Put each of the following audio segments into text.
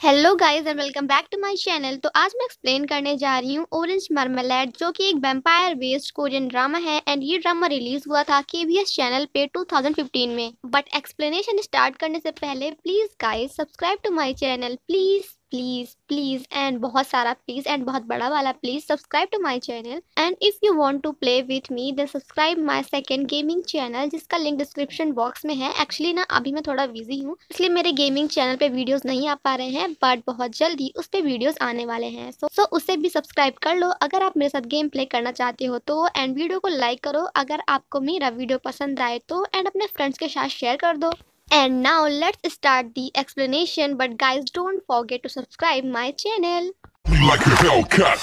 Hello guys and welcome back to my channel तो आज मैं एक्सप्लेन करने जा रही हूँ ऑरेंज मर्मेलेट जो कि एक वेम्पायर बेस्ड कोरियन ड्रामा है एंड ये ड्रामा रिलीज़ हुआ था केबीएस चैनल पे 2015 में. बट एक्सप्लेनेशन स्टार्ट करने से पहले please guys subscribe to my channel please please please and बहुत सारा प्लीज़ एंड बहुत बड़ा वाला please subscribe to my channel and if you want to play with me then subscribe my second gaming channel जिसका link description box में है. Actually ना अभी मैं थोड़ा बिज़ी हूँ इसलिए मेरे गेमिंग चैनल पे वीडियोस नहीं आ पा रहे हैं बट बहुत जल्दी उस पर वीडियोस आने वाले हैं. सो so, so उसे भी सब्सक्राइब कर लो. अगर आप मेरे साथ गेम प्ले करना चाहते हो तो एंड वीडियो को लाइक करो. अगर आपको मेरा वीडियो पसंद आए तो एंड अपने फ्रेंड्स के साथ शेयर कर दो. And now let's start the explanation but guys don't forget to subscribe my channel. Like a Hellcat.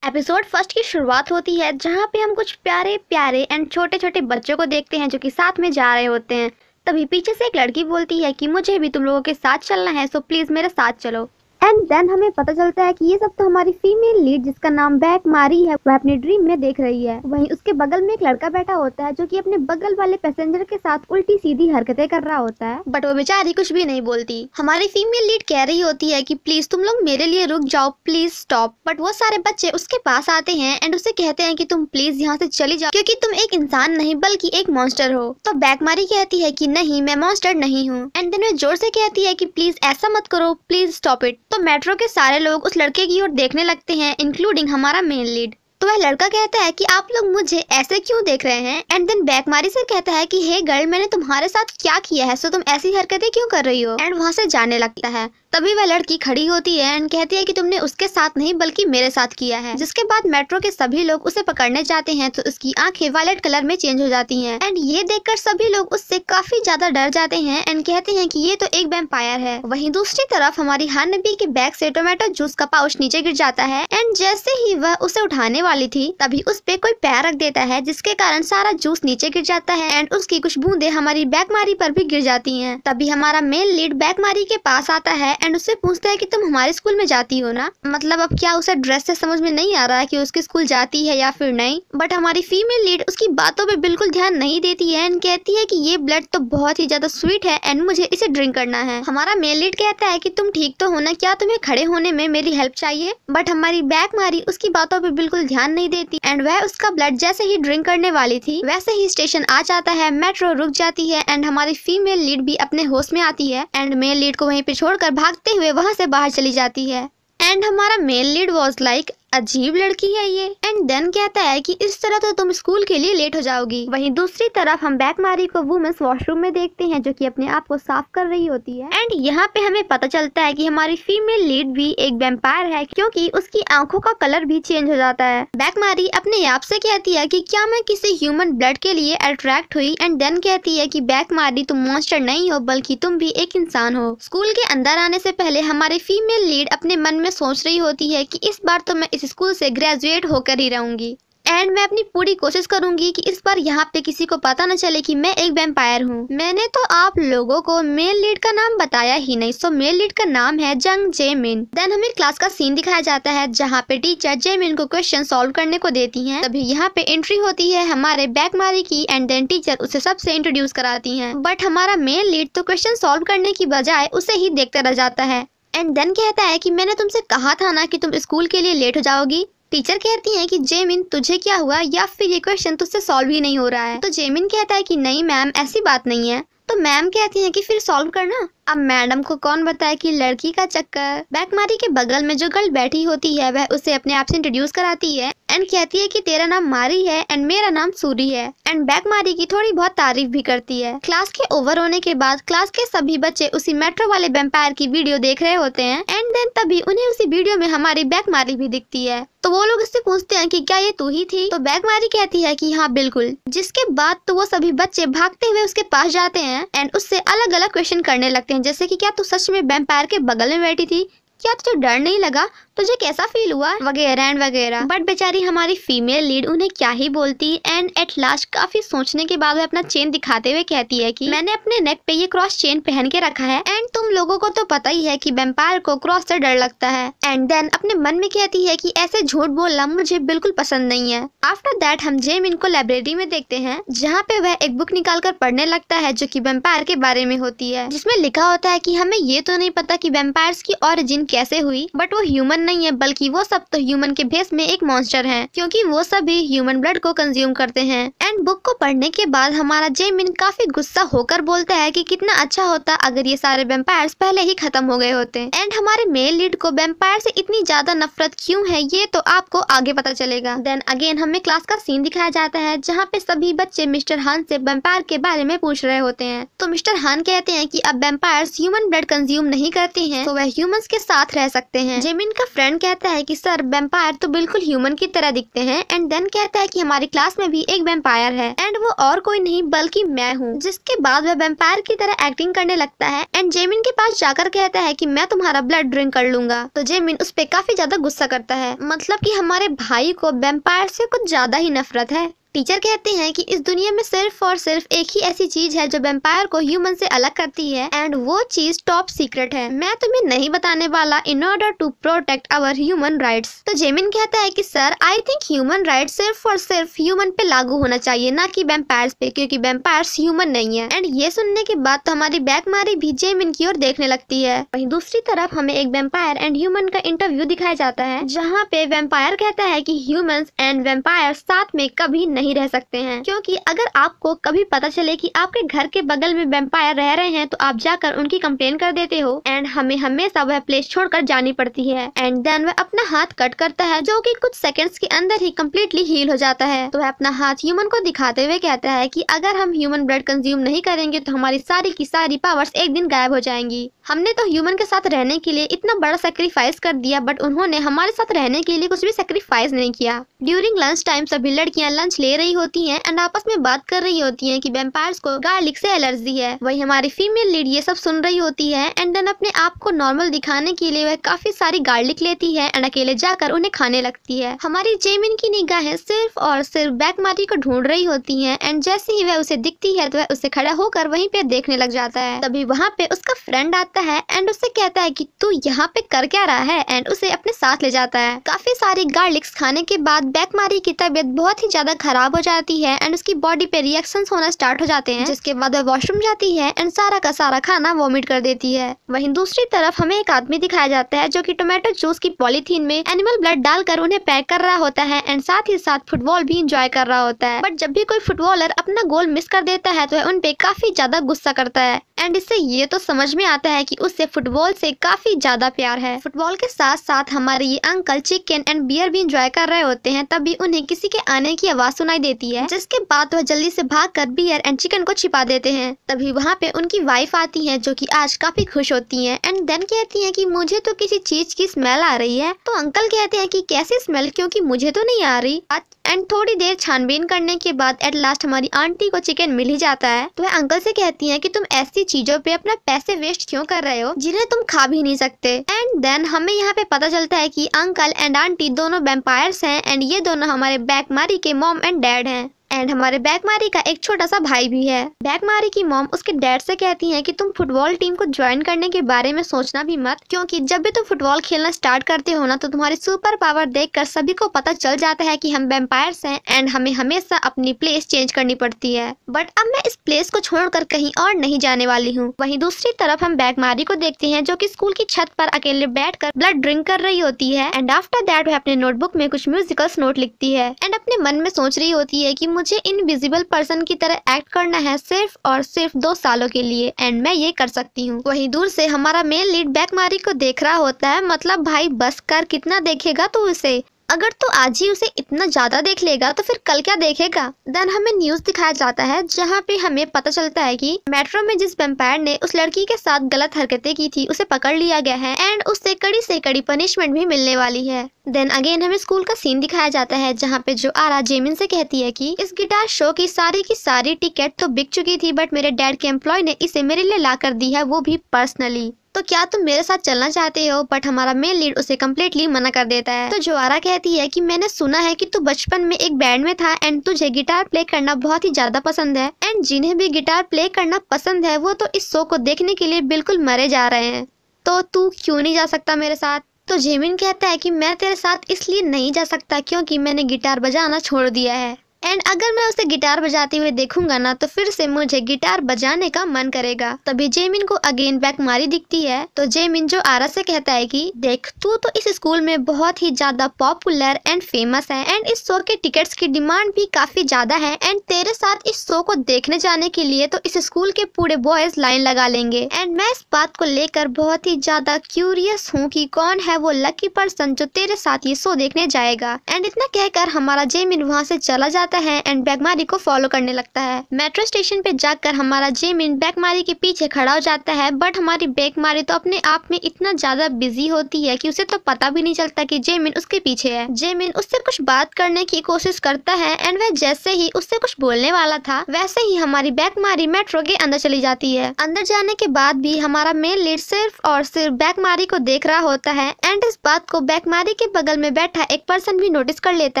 Episode first की शुरुआत होती है, जहाँ पे हम कुछ प्यारे प्यारे एंड छोटे छोटे बच्चों को देखते हैं जो कि साथ में जा रहे होते हैं। तभी पीछे से एक लड़की बोलती है कि, मुझे भी तुम लोगों के साथ चलना है सो प्लीज़ मेरे साथ चलो। एंड देन हमें पता चलता है कि ये सब तो हमारी फीमेल लीड जिसका नाम बैक मारी है, वह अपने ड्रीम में देख रही है। वहीं उसके बगल में एक लड़का बैठा होता है जो कि अपने बगल वाले पैसेंजर के साथ उल्टी सीधी हरकतें कर रहा होता है। बट वो बेचारी कुछ भी नहीं बोलती। हमारी फीमेल लीड कह रही होती है की प्लीज़ तुम लोग मेरे लिए रुक जाओ प्लीज़ स्टॉप बट वो सारे बच्चे उसके पास आते हैं एंड उसे कहते हैं की, तुम प्लीज़ यहाँ से चली जाओ, क्यूँकी तुम एक इंसान नहीं, बल्कि एक मॉन्स्टर हो। तो बैक मारी कहती है की, नहीं, मैं मॉन्स्टर नहीं हूँ। एंड देन वे ज़ोर से कहती है की प्लीज़ ऐसा मत करो प्लीज़ स्टॉप इट तो मेट्रो के सारे लोग उस लड़के की ओर देखने लगते हैं इंक्लूडिंग हमारा मेन लीड तो वह लड़का कहता है कि आप लोग मुझे ऐसे क्यों देख रहे हैं? एंड देन बैकमारी से कहता है कि, हे गर्ल मैंने तुम्हारे साथ क्या किया है? सो तुम ऐसी हरकतें क्यों कर रही हो? एंड वहाँ से जाने लगता है। तभी वह लड़की खड़ी होती है एंड कहती है कि तुमने उसके साथ नहीं, बल्कि मेरे साथ किया है। जिसके बाद मेट्रो के सभी लोग उसे पकड़ने जाते हैं तो उसकी आँखें वायलेट कलर में चेंज हो जाती हैं। एंड ये देखकर सभी लोग उससे काफ़ी ज़्यादा डर जाते हैं एंड कहते हैं कि ये तो एक वेम्पायर है। वहीं दूसरी तरफ़ हमारी हान नबी के बैग से टोमेटो जूस का पाउच नीचे गिर जाता है एंड जैसे ही वह उसे उठाने वाली थी, तभी उस पे कोई पैर रख देता है, जिसके कारण सारा जूस नीचे गिर जाता है एंड उसकी कुछ बूंदे हमारी बैग मारी पर भी गिर जाती है। तभी हमारा मेन लीड बैग मारी के पास आता है एंड उससे पूछता है कि तुम हमारे स्कूल में जाती हो ना? मतलब अब क्या उसे ड्रेस से समझ में नहीं आ रहा है कि उसके स्कूल जाती है या फिर नहीं? बट हमारी फीमेल लीड उसकी बातों पे बिल्कुल ध्यान नहीं देती है एंड कहती है कि ये ब्लड तो बहुत ही ज़्यादा स्वीट है एंड मुझे इसे ड्रिंक करना है। हमारा मेल लीड कहता है कि तुम ठीक तो होना क्या तुम्हें खड़े होने में मेरी हेल्प चाहिए? बट हमारी बैक मारी उसकी बातों पर बिल्कुल ध्यान नहीं देती एंड वह उसका ब्लड जैसे ही ड्रिंक करने वाली थी, वैसे ही स्टेशन आ जाता है मेट्रो रुक जाती है एंड हमारी फीमेल लीड भी अपने होश में आती है एंड मेल लीड को वहीं पे छोड़कर भागते हुए वहाँ से बाहर चली जाती है। एंड हमारा मेल लीड वॉज़ लाइक अजीब लड़की है ये। एंड देन कहता है कि इस तरह तो तुम स्कूल के लिए लेट हो जाओगी। वहीं दूसरी तरफ़ हम बैक मारी को वुमेन्स वॉशरूम में देखते हैं जो कि अपने आप को साफ़ कर रही होती है। एंड यहाँ पे हमें पता चलता है कि हमारी फीमेल लीड भी एक वेम्पायर है क्योंकि उसकी आँखों का कलर भी चेंज हो जाता है। बैक मारी अपने आप से कहती है की क्या मैं किसी ह्यूमन ब्लड के लिए अट्रैक्ट हुई? एंड देन कहती है की बैक मारी तुम मॉन्स्टर नहीं हो, बल्कि तुम भी एक इंसान हो। स्कूल के अंदर आने से पहले हमारी फीमेल लीड अपने मन में सोच रही होती है की इस बार तो मैं इस स्कूल से ग्रेजुएट होकर ही रहूँगी। एंड मैं अपनी पूरी कोशिश करूँगी कि इस बार यहाँ पे किसी को पता न चले कि मैं एक वेम्पायर हूँ। मैंने तो आप लोगों को मेल लीड का नाम बताया ही नहीं। सो मेल लीड का नाम है जंग जेमिन देन हमें क्लास का सीन दिखाया जाता है, जहाँ पे टीचर जेमिन को क्वेश्चन सॉल्व करने को देती हैं। तभी यहाँ पे एंट्री होती है हमारे बैक मारी की एंड देन टीचर उसे सबसे इंट्रोड्यूस कराती है। बट हमारा मेल लीड तो क्वेश्चन सोल्व करने की बजाय उसे ही देखते रह जाता है। एंड देन कहता है कि मैंने तुमसे कहा था ना कि तुम स्कूल के लिए लेट हो जाओगी। टीचर कहती हैं कि, जेमिन, तुझे क्या हुआ? या फिर ये क्वेश्चन तुझसे सॉल्व ही नहीं हो रहा है? तो जेमिन कहता है कि, नहीं मैम ऐसी बात नहीं है। तो मैम कहती हैं कि, फिर सॉल्व करना? अब मैडम को कौन बताए कि, लड़की का चक्कर, बैकमारी के बगल में जो गर्ल बैठी होती है, वह उसे अपने आप से इंट्रोड्यूस कराती है। एंड कहती है कि तेरा नाम मारी है एंड मेरा नाम सूरी है एंड बैक मारी की थोड़ी बहुत तारीफ़ भी करती है। क्लास के ओवर होने के बाद क्लास के सभी बच्चे उसी मेट्रो वाले वेम्पायर की वीडियो देख रहे होते हैं एंड देन तभी उन्हें उसी वीडियो में हमारी बैक मारी भी दिखती है। तो वो लोग इससे पूछते हैं कि क्या ये तू ही थी? तो बैक मारी कहती है कि हाँ बिल्कुल। जिसके बाद तो वो सभी बच्चे भागते हुए उसके पास जाते हैं एंड उससे अलग अलग क्वेश्चन करने लगते हैं, जैसे कि क्या तू सच में वेम्पायर के बगल में बैठी थी? क्या तुझे डर नहीं लगा? तुझे कैसा फील हुआ? वगैरह एंड वगैरह। बट बेचारी हमारी फीमेल लीड उन्हें क्या ही बोलती? एंड एट लास्ट काफ़ी सोचने के बाद वो अपना चेन दिखाते हुए कहती है कि, मैंने अपने नेक पे ये क्रॉस चेन पहन के रखा है। एंड तुम लोगों को तो पता ही है कि वेम्पायर को क्रॉस से डर लगता है। एंड देन अपने मन में कहती है कि, ऐसे झूठ बोलना मुझे बिल्कुल पसंद नहीं है। आफ्टर दैट हम जेम इनको लाइब्रेरी में देखते हैं, जहाँ पे वह एक बुक निकाल कर पढ़ने लगता है जो की वेम्पायर के बारे में होती है। जिसमें लिखा होता है की हमें ये तो नहीं पता की वेम्पायर की ऑरिजिन कैसे हुई बट वो ह्यूमन नहीं है, बल्कि वो सब तो ह्यूमन के भेस में एक मॉन्स्टर है, क्योंकि वो सभी ह्यूमन ब्लड को कंज्यूम करते हैं। एंड बुक को पढ़ने के बाद हमारा जेमिन काफ़ी गुस्सा होकर बोलता है कि कितना अच्छा होता अगर ये सारे वेम्पायर्स पहले ही खत्म हो गए होते। एंड हमारे मेल लीड को वेम्पायर से इतनी ज़्यादा नफरत क्यों है, ये तो आपको आगे पता चलेगा। देन अगेन हमें क्लास का सीन दिखाया जाता है, जहाँ पे सभी बच्चे मिस्टर हान से वेम्पायर के बारे में पूछ रहे होते हैं। तो मिस्टर हान कहते हैं की अब वेम्पायर्स ह्यूमन ब्लड कंज्यूम नहीं करते हैं तो वह ह्यूमन के साथ रह सकते हैं। जेमिन का फ्रेंड कहता है कि, सर वेम्पायर तो बिल्कुल ह्यूमन की तरह दिखते हैं एंड देन कहता है कि हमारी क्लास में भी एक वेम्पायर है एंड वो और कोई नहीं, बल्कि मैं हूँ। जिसके बाद वह वेम्पायर की तरह एक्टिंग करने लगता है एंड जेमिन के पास जाकर कहता है की, मैं तुम्हारा ब्लड ड्रिंक कर लूँगा। तो जेमिन उस पर काफ़ी ज़्यादा गुस्सा करता है। मतलब की हमारे भाई को वेम्पायर से कुछ ज़्यादा ही नफरत है। टीचर कहते हैं कि इस दुनिया में सिर्फ़ और सिर्फ़ एक ही ऐसी चीज़ है जो वेम्पायर को ह्यूमन से अलग करती है एंड वो चीज़ टॉप सीक्रेट है। मैं तुम्हें नहीं बताने वाला in order to protect our human rights तो जेमिन कहता है कि sir I think human right सिर्फ़ और सिर्फ़ ह्यूमन पे लागू होना चाहिए, ना कि वेम्पायर्स पे, क्योंकि वेम्पायर्स ह्यूमन नहीं है। एंड ये सुनने के बाद तो हमारी बैक मारी भी जेमिन की ओर देखने लगती है। वही दूसरी तरफ़ हमें एक वेम्पायर एंड ह्यूमन का इंटरव्यू दिखाया जाता है, जहाँ पे वेम्पायर कहता है की ह्यूमन एंड वेम्पायर साथ में कभी नहीं रह सकते हैं। क्योंकि अगर आपको कभी पता चले कि आपके घर के बगल में वेम्पायर रह रहे हैं तो आप जाकर उनकी कंप्लेन कर देते हो। एंड हमें हमेशा वह प्लेस छोड़कर जानी पड़ती है। एंड देन वह अपना हाथ कट करता है, जो कि कुछ सेकंड्स के अंदर ही कम्प्लीटली हील हो जाता है। तो वह अपना हाथ ह्यूमन को दिखाते हुए कहता है की अगर हम ह्यूमन ब्लड कंज्यूम नहीं करेंगे तो हमारी सारी की सारी पावर्स एक दिन गायब हो जाएँगी। हमने तो ह्यूमन के साथ रहने के लिए इतना बड़ा सेक्रीफाइस कर दिया बट उन्होंने हमारे साथ रहने के लिए कुछ भी सेक्रीफाइस नहीं किया। ड्यूरिंग लंच टाइम सभी लड़कियाँ लंच ले रही होती हैं एंड आपस में बात कर रही होती हैं कि वेम्पायर्स को गार्लिक से एलर्जी है। वही हमारी फीमेल लीड ये सब सुन रही होती है एंड देन अपने आप को नॉर्मल दिखाने के लिए वह काफ़ी सारी गार्लिक लेती है एंड अकेले जाकर उन्हें खाने लगती है। हमारी जेमिन की निगाहें सिर्फ़ और सिर्फ़ बैक मारी को ढूंढ रही होती है एंड जैसे ही वह उसे दिखती है तो वह उसे खड़ा होकर वहीं पे देखने लग जाता है। तभी वहाँ पे उसका फ्रेंड आता है एंड उससे कहता है की तू यहाँ पे कर क्या रहा है एंड उसे अपने साथ ले जाता है। काफ़ी सारी गार्लिक्स खाने के बाद बैक मारी की तबीयत बहुत ही ज़्यादा खराब हो जाती है एंड उसकी बॉडी पे रिएक्शन होना स्टार्ट हो जाते हैं, जिसके बाद वह वॉशरूम जाती है एंड सारा का सारा खाना वॉमिट कर देती है। वहीं दूसरी तरफ़ हमें एक आदमी दिखाया जाता है जो कि टोमेटो जूस की पॉलीथीन में एनिमल ब्लड डालकर उन्हें पैक कर रहा होता है एंड साथ ही साथ फुटबॉल भी इंजॉय कर रहा होता है। बट जब भी कोई फुटबॉलर अपना गोल मिस कर देता है तो वह उन पे काफ़ी ज़्यादा गुस्सा करता है। एंड इससे ये तो समझ में आता है कि उससे फुटबॉल से काफ़ी ज़्यादा प्यार है। फुटबॉल के साथ साथ हमारे ये अंकल चिकन एंड बियर भी इंजॉय कर रहे होते हैं तभी उन्हें किसी के आने की आवाज़ सुनाई देती है। जिसके बाद वह जल्दी से भाग कर बियर एंड चिकन को छिपा देते हैं। तभी वहाँ पे उनकी वाइफ आती है, जो की आज काफ़ी खुश होती है एंड देन कहती है की मुझे तो किसी चीज़ की स्मेल आ रही है। तो अंकल कहते हैं की कैसी स्मेल क्यूँकी मुझे तो नहीं आ रही। एंड थोड़ी देर छानबीन करने के बाद एट लास्ट हमारी आंटी को चिकन मिल ही जाता है। तो वह अंकल से कहती है कि तुम ऐसी चीज़ों पे अपना पैसे वेस्ट क्यों कर रहे हो, जिन्हें तुम खा भी नहीं सकते। एंड देन हमें यहाँ पे पता चलता है कि अंकल एंड आंटी दोनों वेम्पायर्स हैं एंड ये दोनों हमारे बैकमारी के मॉम एंड डैड हैं। एंड हमारे बैकमारी का एक छोटा सा भाई भी है। बैकमारी की मॉम उसके डैड से कहती है कि तुम फुटबॉल टीम को ज्वाइन करने के बारे में सोचना भी मत, क्योंकि जब भी तुम फुटबॉल खेलना स्टार्ट करते हो ना तो तुम्हारी सुपर पावर देखकर सभी को पता चल जाता है कि हम वेम्पायर्स हैं एंड हमें हमेशा अपनी प्लेस चेंज करनी पड़ती है। बट अब मैं इस प्लेस को छोड़कर कहीं और नहीं जाने वाली हूँ। वहीं दूसरी तरफ़ हम बैकमारी को देखते हैं जो की स्कूल की छत पर अकेले बैठ ब्लड ड्रिंक कर रही होती है। एंड आफ्टर दैट वह अपने नोटबुक में कुछ म्यूजिकल्स नोट लिखती है। एंड अपने मन में सोच रही होती है की मुझे इनविजिबल पर्सन की तरह एक्ट करना है सिर्फ़ और सिर्फ़ दो सालों के लिए एंड मैं ये कर सकती हूँ। वहीं दूर से हमारा मेल लीड बैक मारी को देख रहा होता है मतलब भाई बस कर, कितना देखेगा तू उसे? अगर तो आज ही उसे इतना ज़्यादा देख लेगा तो फिर कल क्या देखेगा? देन हमें न्यूज़ दिखाया जाता है, जहाँ पे हमें पता चलता है कि मेट्रो में जिस वेम्पायर ने उस लड़की के साथ गलत हरकतें की थी, उसे पकड़ लिया गया है एंड उससे कड़ी से कड़ी पनिशमेंट भी मिलने वाली है। देन अगेन हमें स्कूल का सीन दिखाया जाता है, जहाँ पे जो आरा जेमिन से कहती है कि, इस गिटार शो की सारी की सारी टिकट तो बिक चुकी थी बट मेरे डैड के एम्प्लॉय ने इसे मेरे लिए ला कर दी है, वो भी पर्सनली तो क्या तुम मेरे साथ चलना चाहते हो? बट हमारा मेन लीड उसे कम्प्लीटली मना कर देता है। तो जोआरा कहती है की मैंने सुना है की तू बचपन में एक बैंड में था एंड तुझे गिटार प्ले करना बहुत ही ज़्यादा पसंद है। एंड जिन्हें भी गिटार प्ले करना पसंद है, वो तो इस शो को देखने के लिए बिल्कुल मरे जा रहे हैं। तो तू क्यों नहीं जा सकता मेरे साथ? तो जेमिन कहता है कि मैं तेरे साथ इसलिए नहीं जा सकता क्योंकि मैंने गिटार बजाना छोड़ दिया है। एंड अगर मैं उसे गिटार बजाते हुए देखूँगा ना तो फिर से मुझे गिटार बजाने का मन करेगा। तभी जेमिन को अगेन बैक मारी दिखती है। तो जेमिन जो आरा से कहता है कि, देख, तू तो इस स्कूल में बहुत ही ज़्यादा पॉपुलर एंड फ़ेमस है एंड इस शो के टिकट्स की डिमांड भी काफ़ी ज़्यादा है एंड तेरे साथ इस शो को देखने जाने के लिए तो इस स्कूल के पूरे बॉयज़ लाइन लगा लेंगे। एंड मैं इस बात को लेकर बहुत ही ज़्यादा क्यूरियस हूँ की कौन है वो लकी पर्सन जो तेरे साथ ये शो देखने जाएगा। एंड इतना कहकर हमारा जेमिन वहाँ से चला जाता जाता है एंड बैगमारी को फॉलो करने लगता है। मेट्रो स्टेशन पे जाकर हमारा जेमिन बैगमारी के पीछे खड़ा हो जाता है बट हमारी बैगमारी तो अपने आप में इतना ज़्यादा बिज़ी होती है की उसे तो पता भी नहीं चलता की जेमिन उसके पीछे है। जेमिन उससे कुछ बात करने की कोशिश करता है एंड वह जैसे ही उससे कुछ बोलने वाला था, वैसे ही हमारी बैगमारी मेट्रो के अंदर चली जाती है। अंदर जाने के बाद भी हमारा मेन लीड सिर्फ़ और सिर्फ़ बैगमारी को देख रहा होता है एंड इस बात को बैगमारी के बगल में बैठा एक पर्सन भी नोटिस कर लेता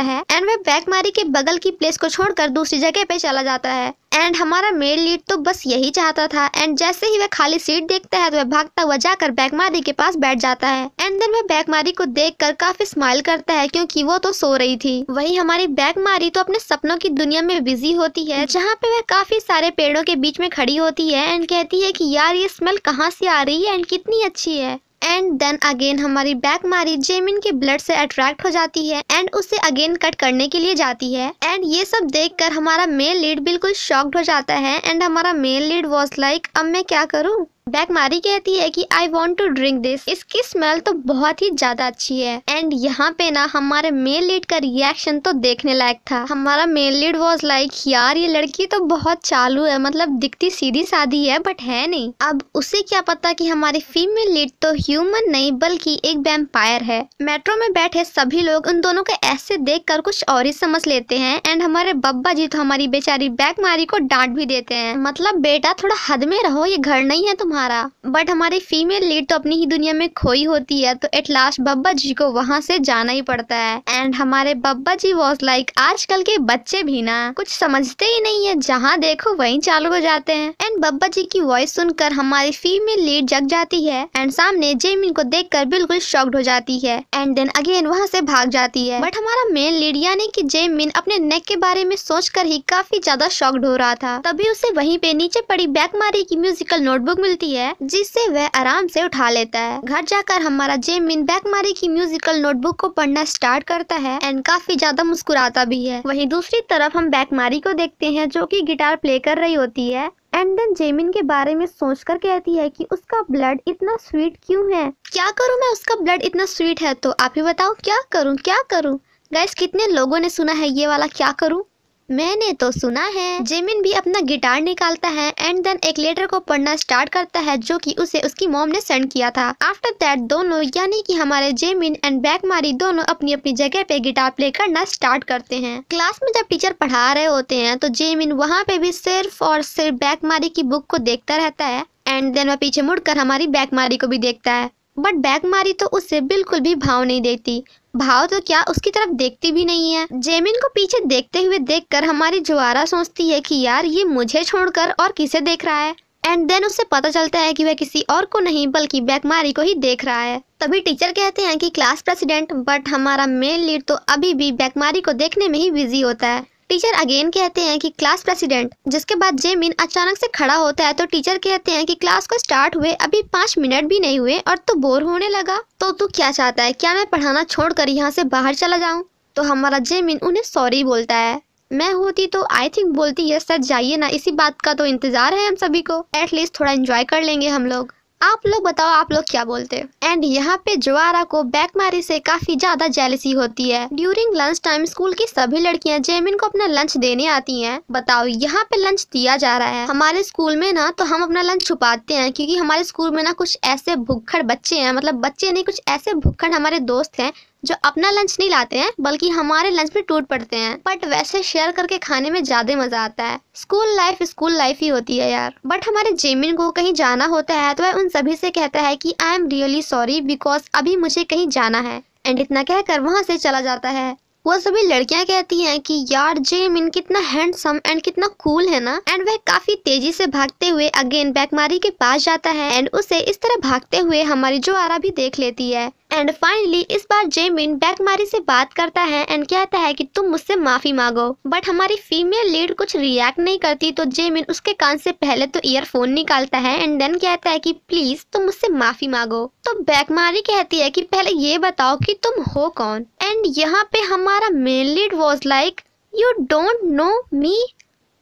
है एंड वह बैगमारी के बगल की प्लेस को छोड़कर दूसरी जगह पे चला जाता है। एंड हमारा मेल लीड तो बस यही चाहता था। एंड जैसे ही वह खाली सीट देखता है तो वह भागता हुआ जाकर बैकमारी के पास बैठ जाता है। एंड देन वह बैकमारी को देखकर काफ़ी स्माइल करता है, क्योंकि वो तो सो रही थी। वही हमारी बैकमारी तो अपने सपनों की दुनिया में बिज़ी होती है, जहाँ पे वह काफ़ी सारे पेड़ों के बीच में खड़ी होती है। एंड कहती है की, यार, ये स्मेल कहाँ से आ रही है? एंड कितनी अच्छी है। एंड देन अगेन हमारी बैक मारी जेमिन के ब्लड से अट्रैक्ट हो जाती है एंड उसे अगेन कट करने के लिए जाती है। एंड ये सब देखकर हमारा मेल लीड बिल्कुल शॉक्ड हो जाता है एंड हमारा मेल लीड वॉज़ लाइक अब मैं क्या करूँ? बैक मारी कहती है कि I want to drink this इसकी स्मेल तो बहुत ही ज़्यादा अच्छी है। एंड यहाँ पे ना, हमारे मेल लीड का रिएक्शन तो देखने लायक था। हमारा मेल लीड वॉज़ लाइक यार, ये लड़की तो बहुत चालू है मतलब दिखती सीधी सादी है बट है नहीं। अब उसे क्या पता कि हमारी फीमेल लीड तो ह्यूमन नहीं, बल्कि एक वेम्पायर है। मेट्रो में बैठे सभी लोग उन दोनों को ऐसे देख कर कुछ और ही समझ लेते हैं। एंड हमारे बब्बा जी तो हमारी बेचारी बैक मारी को डांट भी देते हैं। मतलब बेटा, थोड़ा हद में रहो, ये घर नहीं है तुम्हारा तुम्हारा। बट हमारी फीमेल लीड तो अपनी ही दुनिया में खोई होती है तो एट लास्ट बब्बा जी को वहाँ से जाना ही पड़ता है। एंड हमारे बब्बा जी वॉज़ लाइक आजकल के बच्चे भी ना, कुछ समझते ही नहीं है, जहाँ देखो वहीं चालू हो जाते हैं। एंड बब्बा जी की वॉइस सुनकर हमारी फीमेल लीड जग जाती है एंड सामने जेमिन को देखकर बिल्कुल शॉक्ड हो जाती है एंड देन अगेन वहाँ से भाग जाती है। बट हमारा मेन लीड यानी कि जेमिन अपने नेक के बारे में सोचकर ही काफ़ी ज़्यादा शॉक्ड हो रहा था। तभी उसे वहीं पे नीचे पड़ी बैक मारी की म्यूजिकल नोटबुक मिलती होती है, जिससे वह आराम से उठा लेता है। घर जाकर हमारा जेमिन बैकमारी की म्यूजिकल नोटबुक को पढ़ना स्टार्ट करता है एंड काफ़ी ज़्यादा मुस्कुराता भी है। वहीं दूसरी तरफ़ हम बैकमारी को देखते हैं, जो कि गिटार प्ले कर रही होती है। एंड देन जेमिन के बारे में सोचकर कहती है कि उसका ब्लड इतना स्वीट क्यों है? क्या करूँ मैं? उसका ब्लड इतना स्वीट है तो आप ही बताओ, क्या करूँ? क्या करूँ? गैस कितने लोगों ने सुना है ये वाला क्या करूँ? मैंने तो सुना है, जेमिन भी अपना गिटार निकालता है एंड देन एक लेटर को पढ़ना स्टार्ट करता है जो कि उसे उसकी मॉम ने सेंड किया था। आफ्टर दैट दोनों, यानी कि हमारे जेमिन एंड बैक मारी दोनों अपनी अपनी जगह पे गिटार प्ले करना स्टार्ट करते हैं। क्लास में जब टीचर पढ़ा रहे होते हैं तो जेमिन वहाँ पे भी सिर्फ़ और सिर्फ़ बैक मारी की बुक को देखता रहता है एंड देन वह पीछे मुड़कर हमारी बैक मारी को भी देखता है। बट बैक मारी तो उससे बिल्कुल भी भाव नहीं देती। भाव तो क्या उसकी तरफ़ देखती भी नहीं है। जेमिन को पीछे देखते हुए देखकर हमारी जुआरा सोचती है कि यार ये मुझे छोड़कर और किसे देख रहा है? एंड देन उससे पता चलता है कि वह किसी और को नहीं, बल्कि बैकमारी को ही देख रहा है। तभी टीचर कहते हैं कि क्लास प्रेसिडेंट बट हमारा मेन लीड तो अभी भी बैकमारी को देखने में ही बिज़ी होता है। टीचर अगेन कहते हैं कि क्लास प्रेसिडेंट, जिसके बाद जेमिन अचानक से खड़ा होता है तो टीचर कहते हैं कि क्लास को स्टार्ट हुए, अभी पाँच मिनट भी नहीं हुए और तो बोर होने लगा। तो तू क्या चाहता है? क्या मैं पढ़ाना छोड़कर यहाँ से बाहर चला जाऊँ? तो हमारा जेमिन उन्हें सॉरी बोलता है। मैं होती तो आई थिंक बोलती, यस सर, जाइए ना, इसी बात का तो इंतज़ार है हम सभी को। एटलीस्ट थोड़ा एंजॉय कर लेंगे हम लोग। आप लोग बताओ, आप लोग क्या बोलते हैं? एंड यहाँ पे जवारा को बैकमारी से काफ़ी ज़्यादा जेलसी होती है। ड्यूरिंग लंच टाइम स्कूल की सभी लड़कियाँ जेमिन को अपना लंच देने आती हैं। बताओ, यहाँ पे लंच दिया जा रहा है। हमारे स्कूल में ना तो हम अपना लंच छुपाते हैं, क्योंकि हमारे स्कूल में ना कुछ ऐसे भुक्खड़ बच्चे हैं। मतलब बच्चे नहीं, कुछ ऐसे भुक्खड़ हमारे दोस्त हैं जो अपना लंच नहीं लाते हैं, बल्कि हमारे लंच में टूट पड़ते हैं। बट वैसे शेयर करके खाने में ज़्यादा मज़ा आता है। स्कूल लाइफ स्कूल लाइफ ही होती है यार। बट हमारे जेमिन को कहीं जाना होता है तो वह उन सभी से कहता है कि I am really sorry because अभी मुझे कहीं जाना है। एंड इतना कहकर वहाँ से चला जाता है। वो सभी लड़कियाँ कहती हैं कि यार जेमिन कितना हैंडसम एंड कितना कूल है ना? एंड वह काफ़ी तेज़ी से भागते हुए अगेन बैकमारी के पास जाता है। एंड उसे इस तरह भागते हुए हमारी जो आरा भी देख लेती है। एंड फाइनली इस बार जेमिन बैकमारी से बात करता है एंड कहता है कि तुम मुझसे माफ़ी मांगो। बट हमारी फीमेल लीड कुछ रिएक्ट नहीं करती तो जेमिन उसके कान से पहले तो ईयरफोन निकालता है एंड देन कहता है कि प्लीज़ तुम मुझसे माफ़ी मांगो। तो बैकमारी कहती है कि पहले ये बताओ कि तुम हो कौन? एंड यहाँ पे हमारा main lead was like you don't know me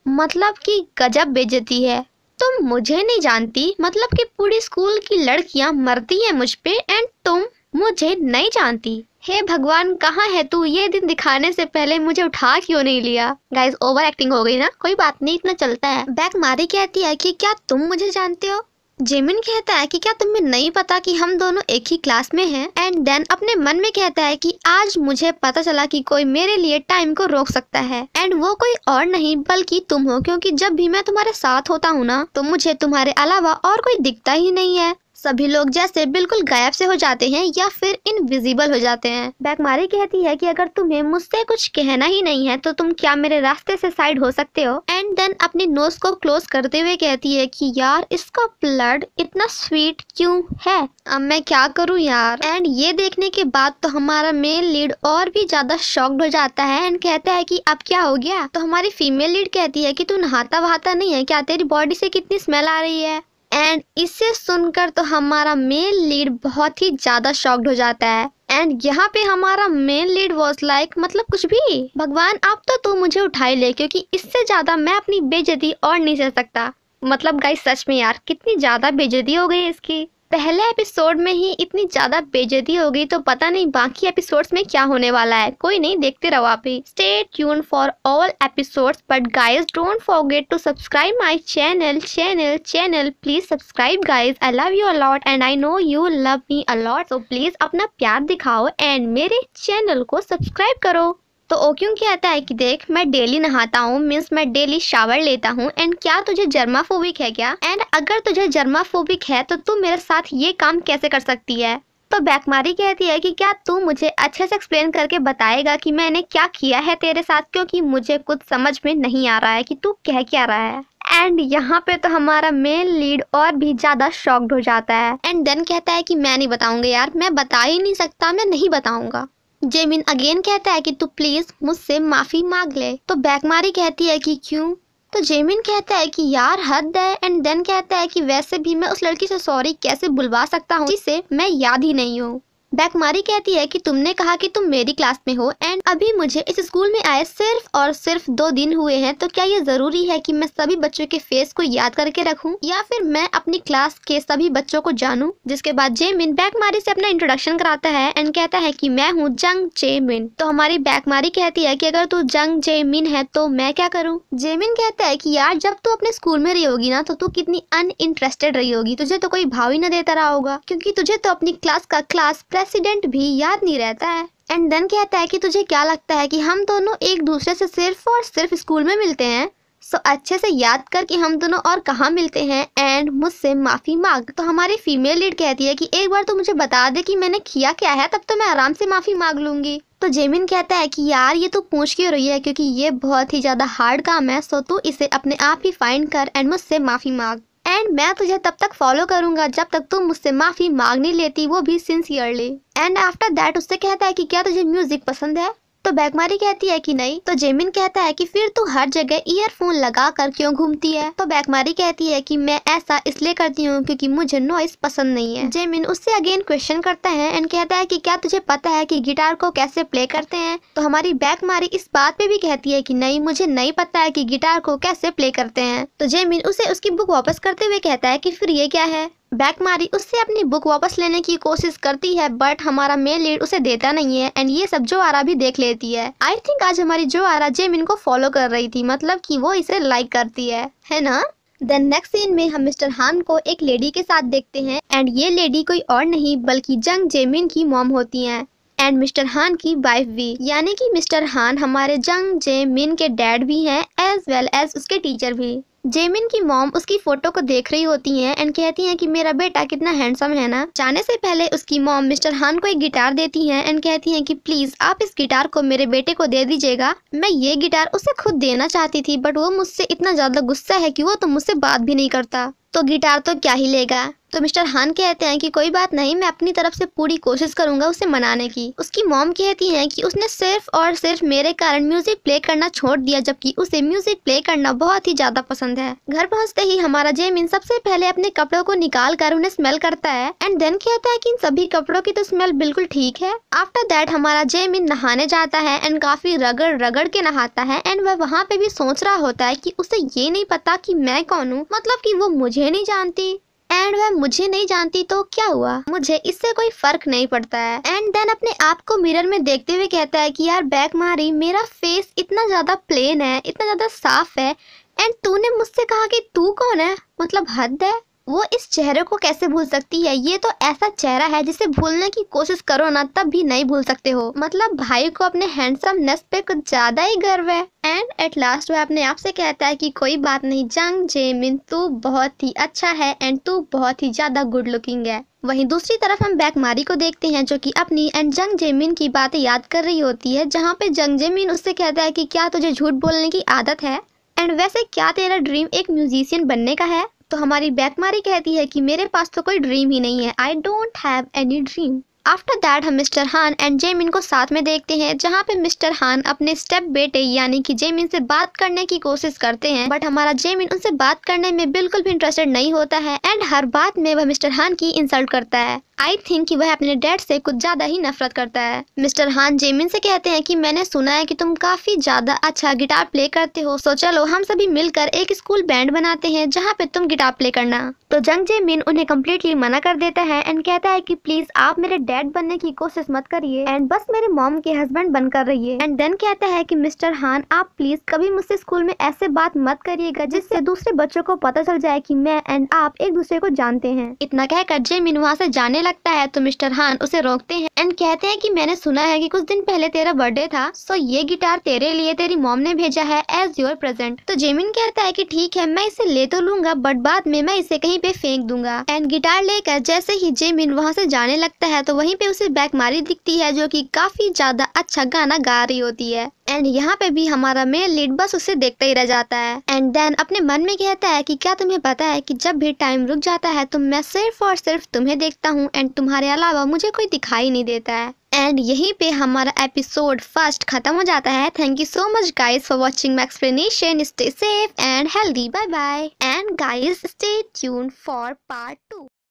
मतलब कि गजब बेजती है। तुम मुझे नहीं जानती मतलब कि पूरी स्कूल की लड़कियाँ मरती हैं मुझ पे एंड तुम मुझे नहीं जानती। हे hey भगवान, कहाँ है तू? ये दिन दिखाने से पहले मुझे उठा क्यों नहीं लिया? गाइस ओवर एक्टिंग हो गई ना? कोई बात नहीं, इतना चलता है। बैक मारी कहती है कि क्या तुम मुझे जानते हो? जेमिन कहता है कि क्या तुम्हें नहीं पता कि हम दोनों एक ही क्लास में हैं? एंड देन अपने मन में कहता है कि आज मुझे पता चला कि कोई मेरे लिए टाइम को रोक सकता है। एंड वो कोई और नहीं, बल्कि तुम हो, क्योंकि जब भी मैं तुम्हारे साथ होता हूँ ना तो मुझे तुम्हारे अलावा और कोई दिखता ही नहीं है। सभी लोग जैसे बिल्कुल गायब से हो जाते हैं या फिर इनविजिबल हो जाते हैं। बैकमारी कहती है कि अगर तुम्हें मुझसे कुछ कहना ही नहीं है तो तुम क्या मेरे रास्ते से साइड हो सकते हो? एंड देन अपनी नोज़ को क्लोज करते हुए कहती है कि यार, इसका ब्लड इतना स्वीट क्यों है? अब मैं क्या करूँ यार? एंड ये देखने के बाद तो हमारा मेल लीड और भी ज़्यादा शॉक्ड हो जाता है एंड कहता है कि अब क्या हो गया? तो हमारी फीमेल लीड कहती है कि तू नहाता वहाता नहीं है क्या? तेरी बॉडी से कितनी स्मेल आ रही है? एंड इसे सुनकर तो हमारा मेन लीड बहुत ही ज़्यादा शॉक्ड हो जाता है। एंड यहाँ पे हमारा मेन लीड वॉज़ लाइक मतलब कुछ भी? भगवान, अब तो तू मुझे उठाई ले, क्योंकि इससे ज़्यादा मैं अपनी बेजती और नहीं सह सकता। मतलब गाइस सच में यार, कितनी ज़्यादा बेजती हो गई इसकी। पहले एपिसोड में ही इतनी ज़्यादा बेजती हो गई तो पता नहीं बाकी एपिसोड्स में क्या होने वाला है। कोई नहीं, देखते रहो आप ही। Stay tune for all episodes but guys don't forget to subscribe my channel channel channel please subscribe guys I love you a lot and I know you love me a lot so please अपना प्यार दिखाओ and मेरे channel को subscribe करो। तो ओ क्यों कहता है कि देख, मैं डेली नहाता हूँ मीन्स मैं डेली शावर लेता हूँ एंड क्या तुझे जर्माफोबिक है क्या? एंड अगर तुझे जर्माफोबिक है तो तू मेरे साथ ये काम कैसे कर सकती है? तो बैकमारी कहती है कि क्या तू मुझे अच्छे से एक्सप्लेन करके बताएगा कि मैंने क्या किया है तेरे साथ? क्योंकि मुझे कुछ समझ में नहीं आ रहा है कि तू कह क्या रहा है। एंड यहाँ पे तो हमारा मेन लीड और भी ज़्यादा शॉक्ड हो जाता है। एंड देन कहता है कि मैं नहीं बताऊँगा यार, मैं बता ही नहीं सकता, मैं नहीं बताऊँगा। जेमिन अगेन कहता है कि तू प्लीज़ मुझसे माफ़ी मांग ले। तो बैकमारी कहती है कि क्यों? तो जेमिन कहता है कि यार, हद है। एंड देन कहता है कि वैसे भी मैं उस लड़की से सॉरी कैसे बुलवा सकता हूँ? जिसे मैं याद ही नहीं हूँ। बैकमारी कहती है कि तुमने कहा कि तुम मेरी क्लास में हो एंड अभी मुझे इस स्कूल में आए सिर्फ़ और सिर्फ़ दो दिन हुए हैं तो क्या ये ज़रूरी है कि मैं सभी बच्चों के फेस को याद करके रखूँ, या फिर मैं अपनी क्लास के सभी बच्चों को जानूं? जिसके बाद जेमिन बैकमारी से अपना इंट्रोडक्शन कराता है एंड कहता है कि मैं हूँ जंग जेमिन तो हमारी बैकमारी कहती है कि अगर तू जंग जेमिन है तो मैं क्या करूँ? जेमिन कहता है की यार, जब तू अपने स्कूल में रही होगी ना तो तू कितनी अनइंटरेस्टेड रही होगी, तुझे तो कोई भाव ही न देता रहा होगा, क्योंकि तुझे तो अपनी क्लास का क्लास प्रेसिडेंट भी याद नहीं रहता है। एंड देन कहता है कि तुझे क्या लगता है कि हम दोनों एक दूसरे से सिर्फ़ और सिर्फ़ स्कूल में मिलते हैं? सो so, अच्छे से याद कर कि हम दोनों और कहाँ मिलते हैं। एंड मुझसे माफ़ी मांग। तो हमारी फीमेल लीड कहती है कि एक बार तो मुझे बता दे कि मैंने किया क्या है तब तो मैं आराम से माफ़ी मांग लूँगी। तो जेमिन कहता है कि यार ये तो पूछ क्यों रही है? क्योंकि ये बहुत ही ज़्यादा हार्ड काम है। सो तू इसे अपने आप ही फाइंड कर एंड मुझसे माफ़ी मांग। एंड मैं तुझे तब तक फॉलो करूँगा जब तक तुम मुझसे माफ़ी मांग नहीं लेती वो भी सिंसियरली एंड आफ्टर दैट उससे कहता है कि क्या तुझे म्यूज़िक पसंद है? तो बैकमारी कहती है कि नहीं? तो जेमिन कहता है कि फिर तू हर जगह ईयरफोन लगा कर क्यों घूमती है? तो बैकमारी कहती है कि मैं ऐसा इसलिए करती हूँ क्योंकि मुझे नॉइस पसंद नहीं है। जेमिन उससे अगेन क्वेश्चन करता है एंड कहता है कि क्या तुझे पता है कि गिटार को कैसे प्ले करते हैं? तो हमारी बैकमारी इस बात पे भी कहती है कि नहीं, मुझे नहीं पता है कि गिटार को कैसे प्ले करते हैं। तो जेमिन उसे उसकी बुक वापस करते हुए कहता है कि फिर ये क्या है? बैक मारी, उससे अपनी बुक वापस लेने की कोशिश करती है बट हमारा मेल लीड उसे देता नहीं है एंड ये सब जो आरा भी देख लेती है। आई थिंक आज हमारी जो आरा जेमिन को फॉलो कर रही थी मतलब कि वो इसे लाइक करती है है ना? देन नेक्स्ट सीन में हम मिस्टर हान को एक लेडी के साथ देखते हैं एंड ये लेडी कोई और नहीं, बल्कि जंग जेमिन की मॉम होती हैं एंड मिस्टर हान की वाइफ भी। यानी कि मिस्टर हान हमारे जंग जे मिन के डैड भी हैं एज वेल एज उसके टीचर भी। जेमिन की मॉम उसकी फ़ोटो को देख रही होती हैं एंड कहती हैं कि मेरा बेटा कितना हैंडसम है ना। जाने से पहले उसकी मॉम मिस्टर हान को एक गिटार देती हैं एंड कहती हैं कि प्लीज़ आप इस गिटार को मेरे बेटे को दे दीजिएगा। मैं ये गिटार उसे खुद देना चाहती थी बट वो मुझसे इतना ज़्यादा गुस्सा है की वो तो मुझसे बात भी नहीं करता। तो गिटार तो क्या ही लेगा? तो मिस्टर हान कहते हैं कि कोई बात नहीं, मैं अपनी तरफ़ से पूरी कोशिश करूँगा उसे मनाने की। उसकी मॉम कहती हैं कि उसने सिर्फ़ और सिर्फ़ मेरे कारण म्यूज़िक प्ले करना छोड़ दिया, जबकि उसे म्यूज़िक प्ले करना बहुत ही ज़्यादा पसंद है। घर पहुँचते ही हमारा जेमिन सबसे पहले अपने कपड़ों को निकाल कर उन्हें स्मेल करता है एंड देन कहता है की इन सभी कपड़ों की तो स्मेल बिल्कुल ठीक है। आफ्टर दैट हमारा जेमिन नहाने जाता है एंड काफ़ी रगड़ रगड़ के नहाता है एंड वह वहाँ पे भी सोच रहा होता है की उसे ये नहीं पता की मैं कौन हूँ मतलब की वो मुझे नहीं जानती। एंड वह मुझे नहीं जानती तो क्या हुआ? मुझे इससे कोई फ़र्क नहीं पड़ता है। एंड देन अपने आप को मिरर में देखते हुए कहता है कि यार बैक मारी, मेरा फेस इतना ज़्यादा प्लेन है, इतना ज़्यादा साफ़ है। एंड तूने मुझसे कहा कि तू कौन है? मतलब हद है। वो इस चेहरे को कैसे भूल सकती है? ये तो ऐसा चेहरा है जिसे भूलने की कोशिश करो ना, तब भी नहीं भूल सकते हो। मतलब भाई को अपने हैंडसमनेस पे कुछ ज़्यादा ही गर्व है। एंड एट लास्ट वह अपने आप से कहता है कि कोई बात नहीं, जंग जेमिन तू बहुत ही अच्छा है एंड तू बहुत ही ज़्यादा गुड लुकिंग है। वहीं दूसरी तरफ़ हम बैकमारी को देखते हैं जो कि अपनी एंड जंग जेमिन की बातें याद कर रही होती है, जहाँ पे जंग जेमिन उससे कहता है कि क्या तुझे झूठ बोलने की आदत है? एंड वैसे क्या तेरा ड्रीम एक म्यूजिशियन बनने का है? तो हमारी बैकमारी कहती है कि मेरे पास तो कोई ड्रीम ही नहीं है। I don't have any dream after that हम मिस्टर हान एंड जेमिन को साथ में देखते हैं, जहाँ पे मिस्टर हान अपने स्टेप बेटे, यानी कि जेमिन से बात करने की कोशिश करते हैं बट हमारा जेमिन उनसे बात करने में बिल्कुल भी इंटरेस्टेड नहीं होता है एंड हर बात में वह मिस्टर हान की इंसल्ट करता है। आई थिंक कि वह अपने डैड से कुछ ज़्यादा ही नफरत करता है। मिस्टर हान जेमिन से कहते हैं कि मैंने सुना है कि तुम काफ़ी ज़्यादा अच्छा गिटार प्ले करते हो। सो चलो, हम सभी मिलकर एक स्कूल बैंड बनाते हैं जहाँ पे तुम गिटार प्ले करना। तो जंग जेमिन उन्हें कम्प्लीटली मना कर देता है एंड कहता है कि प्लीज़ आप मेरे डैड बनने की कोशिश मत करिए एंड बस मेरे मॉम के हस्बैंड बनकर रहिए। एंड देन कहता है कि मिस्टर हान, आप प्लीज़ कभी मुझसे स्कूल में ऐसे बात मत करिएगा जिससे दूसरे बच्चों को पता चल जाए कि मैं एंड आप एक दूसरे को जानते हैं। इतना कहकर जेमिन वहाँ से जाने लगता है तो मिस्टर हान उसे रोकते हैं एंड कहते हैं कि मैंने सुना है कि कुछ दिन पहले तेरा बर्थडे था सो ये गिटार तेरे लिए तेरी मॉम ने भेजा है एज योर प्रेजेंट तो जेमिन कहता है कि ठीक है, मैं इसे ले तो लूँगा बट बाद में मैं इसे कहीं पे फेंक दूँगा। एंड गिटार लेकर जैसे ही जेमिन वहाँ से जाने लगता है तो वहीं पे उसे बैक मारी दिखती है, जो की काफ़ी ज़्यादा अच्छा गाना गा रही होती है। एंड यहाँ पे भी हमारा मेल लीड बस उसे देखता ही रह जाता है। एंड देन अपने मन में कहता है कि क्या तुम्हें पता है कि जब भी टाइम रुक जाता है तो मैं सिर्फ़ और सिर्फ़ तुम्हें देखता हूँ एंड तुम्हारे अलावा मुझे कोई दिखाई नहीं देता है। एंड यहीं पे हमारा एपिसोड फ़र्स्ट खत्म हो जाता है। Thank you so much guys for watching my explanation stay safe and healthy bye bye and guys stay tune for part two